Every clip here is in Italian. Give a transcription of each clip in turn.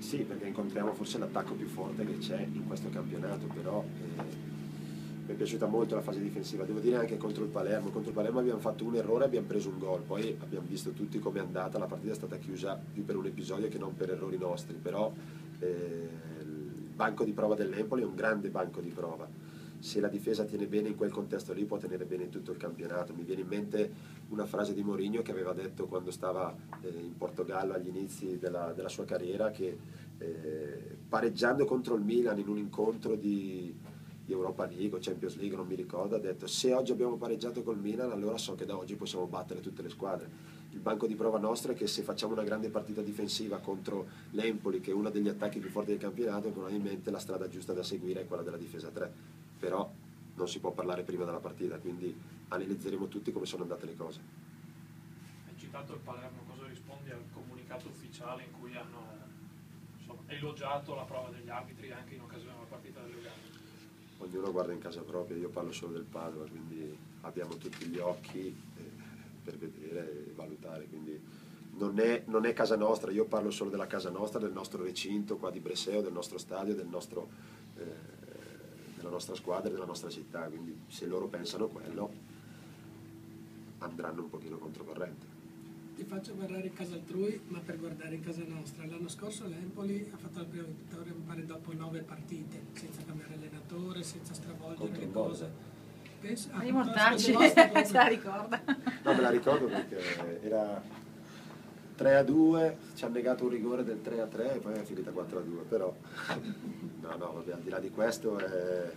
Sì, perché incontriamo forse l'attacco più forte che c'è in questo campionato, però eh, mi è piaciuta molto la fase difensiva, devo dire anche contro il Palermo, contro il Palermo abbiamo fatto un errore e abbiamo preso un gol, poi abbiamo visto tutti come è andata, la partita è stata chiusa più per un episodio che non per errori nostri, però eh, il banco di prova dell'Empoli è un grande banco di prova, se la difesa tiene bene in quel contesto lì può tenere bene tutto il campionato, mi viene in mente una frase di Mourinho che aveva detto quando stava eh, in Portogallo agli inizi della, della sua carriera che eh, pareggiando contro il Milan in un incontro di, Europa League o Champions League, non mi ricordo, ha detto se oggi abbiamo pareggiato col Milan allora so che da oggi possiamo battere tutte le squadre. Il banco di prova nostro è che se facciamo una grande partita difensiva contro l'Empoli, che è uno degli attacchi più forti del campionato, probabilmente la strada giusta da seguire è quella della difesa 3. Però non si può parlare prima della partita, quindi analizzeremo tutti come sono andate le cose. Hai citato il Palermo, cosa rispondi al comunicato ufficiale in cui hanno insomma, elogiato la prova degli arbitri anche in occasione della partita del Lugano? Ognuno guarda in casa propria, io parlo solo del Padova, quindi abbiamo tutti gli occhi eh, per vedere e valutare. Quindi non è, non è, casa nostra, io parlo solo della casa nostra, del nostro recinto qua di Breseo, del nostro stadio, del nostro, eh, della nostra squadra e della nostra città. Quindi se loro pensano quello andranno un pochino controcorrente. Ti faccio guardare in casa altrui, ma per guardare in casa nostra. L'anno scorso l'Empoli ha fatto la prima vittoria, mi pare, dopo nove partite, senza cambiare allenatore, senza stravolgere Contro le cose. Pensa, ah, I mortacci, se la ricorda. No, me la ricordo perché era 3 a 2, ci ha negato un rigore del 3 a 3 e poi è finita 4 a 2, però no, no, vabbè, al di là di questo è...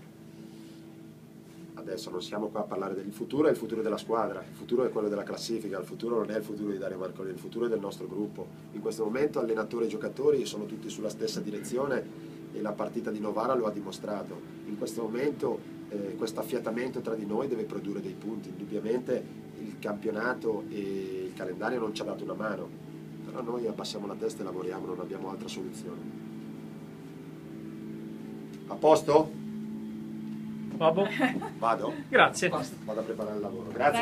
adesso non siamo qua a parlare del futuro, è il futuro della squadra, il futuro è quello della classifica, il futuro non è il futuro di Dario Marconi, il futuro è del nostro gruppo. In questo momento allenatori e giocatori sono tutti sulla stessa direzione e la partita di Novara lo ha dimostrato. In questo momento eh, questo affiatamento tra di noi deve produrre dei punti, indubbiamente il campionato e il calendario non ci ha dato una mano, però noi abbassiamo la testa e lavoriamo, non abbiamo altra soluzione. A posto? Vabbè. Vado? Grazie. Vado a preparare il lavoro. Grazie.